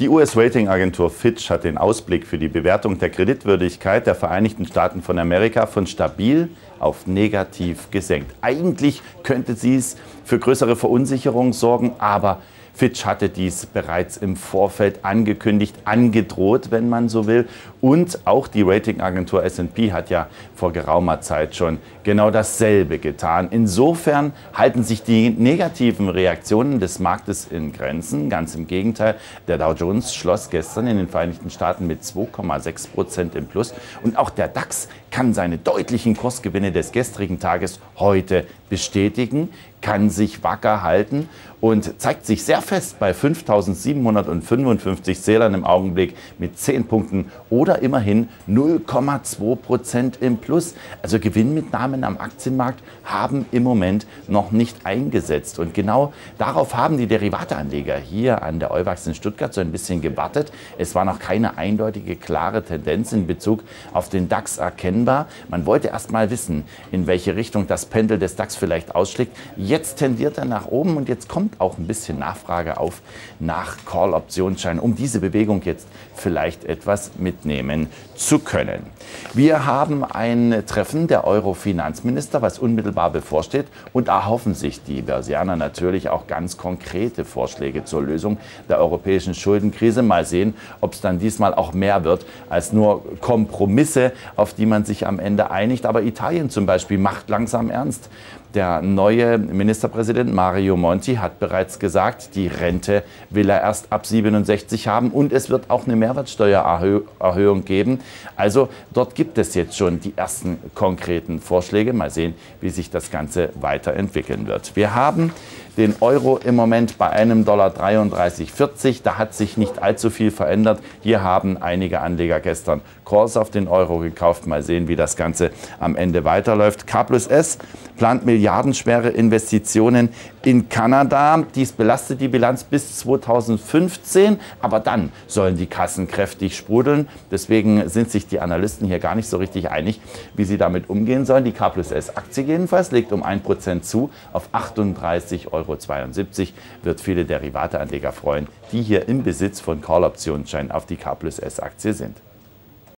Die US-Ratingagentur Fitch hat den Ausblick für die Bewertung der Kreditwürdigkeit der Vereinigten Staaten von Amerika von stabil auf negativ gesenkt. Eigentlich könnte sie es für größere Verunsicherung sorgen, aber Fitch hatte dies bereits im Vorfeld angekündigt, angedroht, wenn man so will. Und auch die Ratingagentur SP hat ja vor geraumer Zeit schon genau dasselbe getan. Insofern halten sich die negativen Reaktionen des Marktes in Grenzen. Ganz im Gegenteil, der Dow Jones schloss gestern in den Vereinigten Staaten mit 2,6 Prozent im Plus. Und auch der DAX kann seine deutlichen Kursgewinne des gestrigen Tages heute bestätigen, kann sich wacker halten und zeigt sich sehr fest bei 5.755 Zählern im Augenblick mit 10 Punkten oder immerhin 0,2 Prozent im Plus. Also Gewinnmitnahmen am Aktienmarkt haben im Moment noch nicht eingesetzt. Und genau darauf haben die Derivateanleger hier an der Euwax in Stuttgart so ein bisschen gewartet. Es war noch keine eindeutige, klare Tendenz in Bezug auf den DAX erkennbar. Man wollte erst mal wissen, in welche Richtung das Pendel des DAX vielleicht ausschlägt. Jetzt tendiert er nach oben und jetzt kommt auch ein bisschen Nachfrage auf nach Call-Optionsscheinen, um diese Bewegung jetzt vielleicht etwas mitnehmen zu können. Wir haben ein Treffen der Euro-Finanzminister, was unmittelbar bevorsteht und da erhoffen sich die Börsianer natürlich auch ganz konkrete Vorschläge zur Lösung der europäischen Schuldenkrise. Mal sehen, ob es dann diesmal auch mehr wird als nur Kompromisse, auf die man sich am Ende einigt. Aber Italien zum Beispiel macht langsam ernst. Der neue Ministerpräsident Mario Monti hat bereits gesagt, die Rente will er erst ab 67 haben und es wird auch eine Mehrwertsteuererhöhung geben. Also dort gibt es jetzt schon die ersten konkreten Vorschläge. Mal sehen, wie sich das Ganze weiterentwickeln wird. Wir haben den Euro im Moment bei einem Dollar 33,40. Da hat sich nicht allzu viel verändert. Hier haben einige Anleger gestern Calls auf den Euro gekauft. Mal sehen, wie das Ganze am Ende weiterläuft. K plus S plant milliardenschwere Investitionen in Kanada. Dies belastet die Bilanz bis 2015, aber dann sollen die Kassen kräftig sprudeln. Deswegen sind sich die Analysten hier gar nicht so richtig einig, wie sie damit umgehen sollen. Die K plus S Aktie jedenfalls legt um 1% zu auf 38,72 Euro. Wird viele Derivateanleger freuen, die hier im Besitz von Call-Optionsscheinen auf die K plus S Aktie sind.